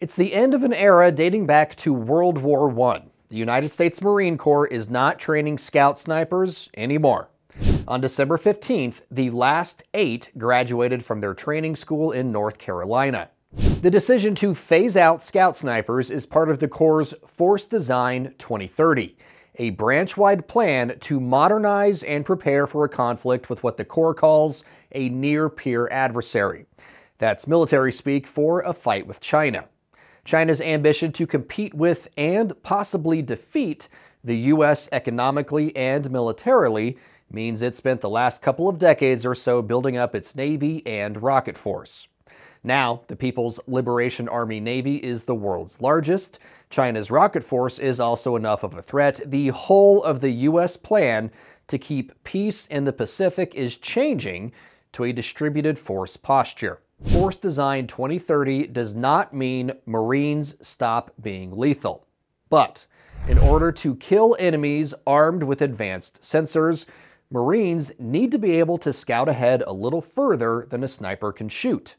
It's the end of an era dating back to World War I. The United States Marine Corps is not training scout snipers anymore. On December 15th, the last eight graduated from their training school in North Carolina. The decision to phase out scout snipers is part of the Corps' Force Design 2030, a branch-wide plan to modernize and prepare for a conflict with what the Corps calls a near-peer adversary. That's military speak for a fight with China. China's ambition to compete with and possibly defeat the U.S. economically and militarily means it spent the last couple of decades or so building up its Navy and rocket force. Now, the People's Liberation Army Navy is the world's largest. China's rocket force is also enough of a threat. The whole of the U.S. plan to keep peace in the Pacific is changing to a distributed force posture. Force Design 2030 does not mean Marines stop being lethal. But in order to kill enemies armed with advanced sensors, Marines need to be able to scout ahead a little further than a sniper can shoot.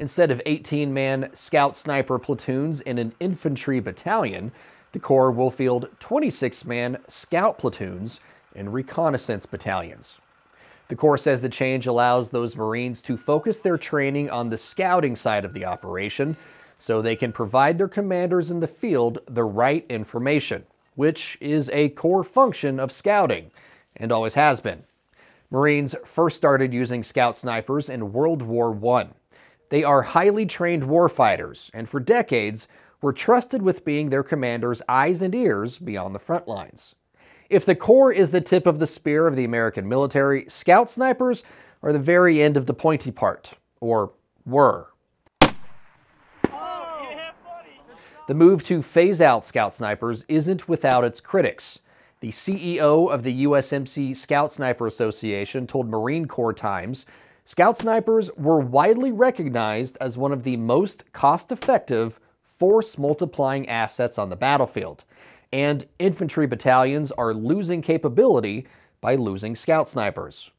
Instead of 18-man scout sniper platoons in an infantry battalion, the Corps will field 26-man scout platoons in reconnaissance battalions. The Corps says the change allows those Marines to focus their training on the scouting side of the operation so they can provide their commanders in the field the right information, which is a core function of scouting and always has been. Marines first started using scout snipers in World War I. They are highly trained warfighters and for decades were trusted with being their commander's eyes and ears beyond the front lines. If the Corps is the tip of the spear of the American military, scout snipers are the very end of the pointy part, or were. The move to phase out scout snipers isn't without its critics. The CEO of the USMC Scout Sniper Association told Marine Corps Times Scout snipers were widely recognized as one of the most cost effective force multiplying assets on the battlefield and infantry battalions are losing capability by losing scout snipers.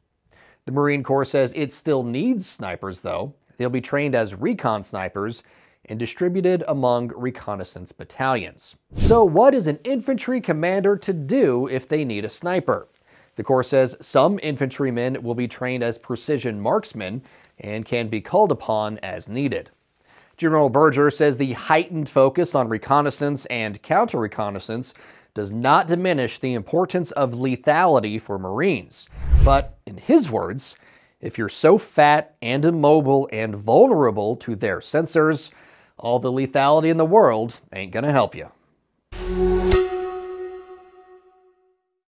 The Marine Corps says it still needs snipers, though. They'll be trained as recon snipers and distributed among reconnaissance battalions. So what is an infantry commander to do if they need a sniper? The Corps says some infantrymen will be trained as precision marksmen and can be called upon as needed. General Berger says the heightened focus on reconnaissance and counter-reconnaissance does not diminish the importance of lethality for Marines. But, in his words, if you're so fat and immobile and vulnerable to their sensors, all the lethality in the world ain't gonna help you.